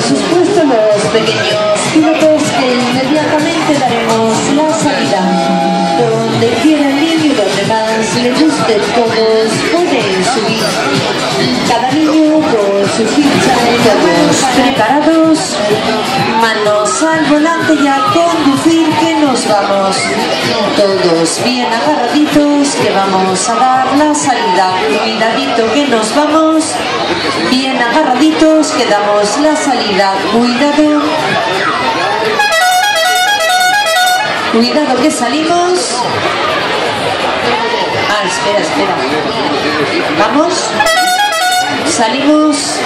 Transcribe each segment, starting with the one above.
por supuesto los pequeños pilotos que inmediatamente daremos la salida. Donde quiera el niño, donde más le guste, todos pueden subir. Cada niño con su ficha, todos preparados, manos al volante y a conducir que nos vamos. Todos bien agarraditos que vamos a dar la salida. Cuidadito que nos vamos. Agarraditos que damos la salida. Cuidado. Cuidado que salimos. Ah, espera, espera. Vamos. Salimos.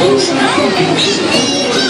Oh, my God.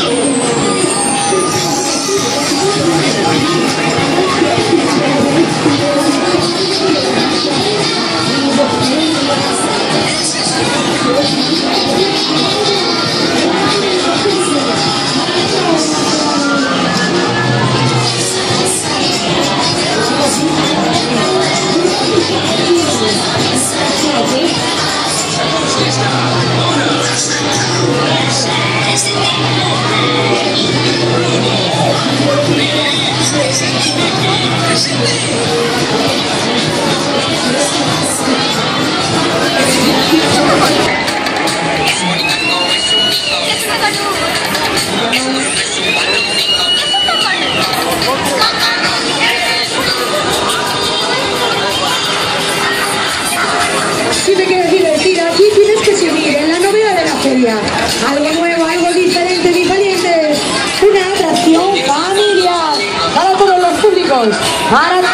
Bharat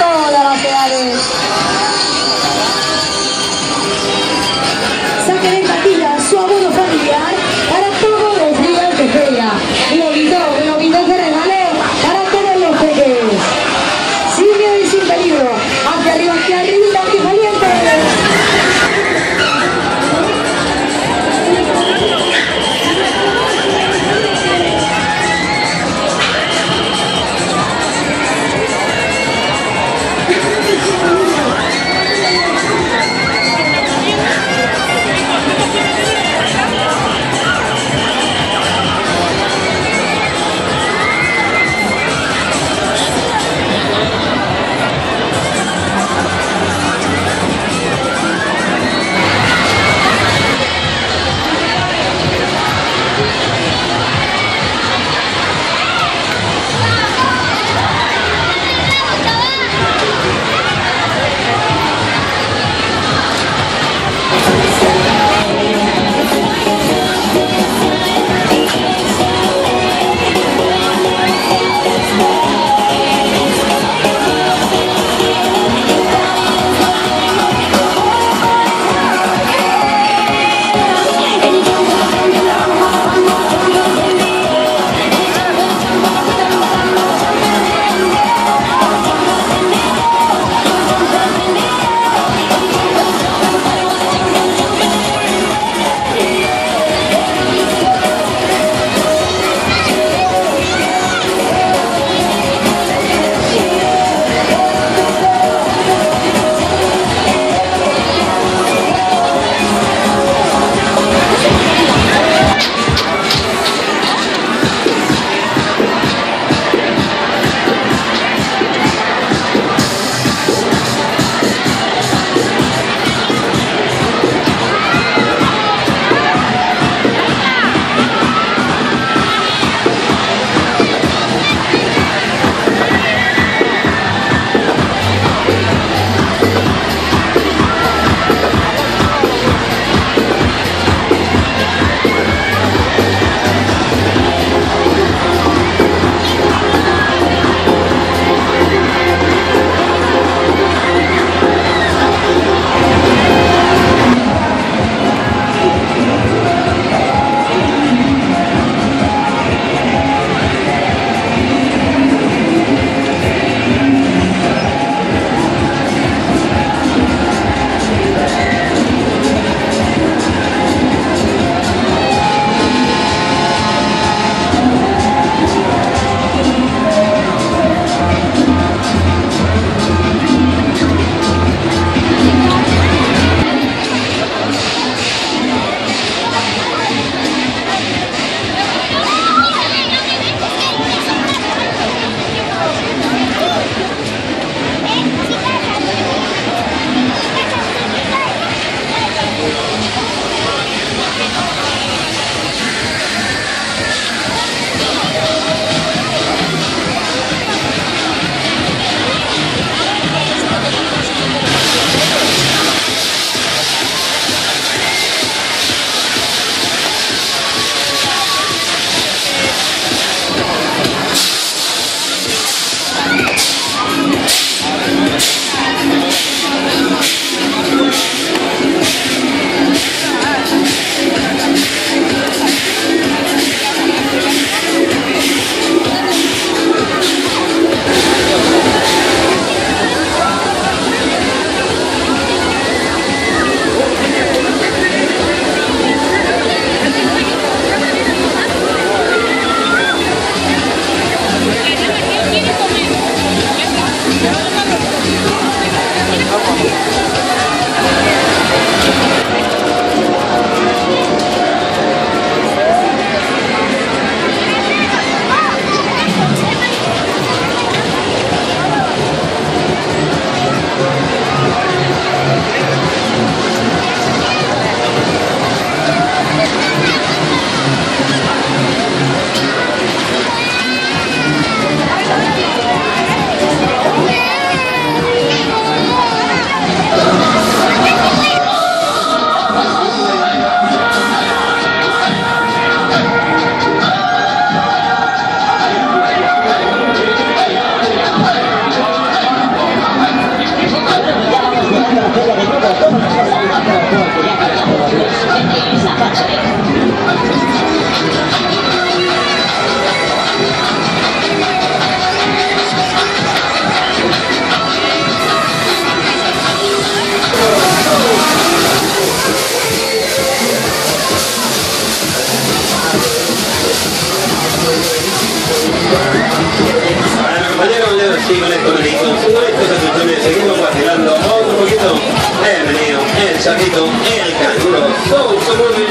síganle con el cosas seguimos vacilando otro poquito. Eh, eh, el saquito, eh, el canguro, todo se mueve.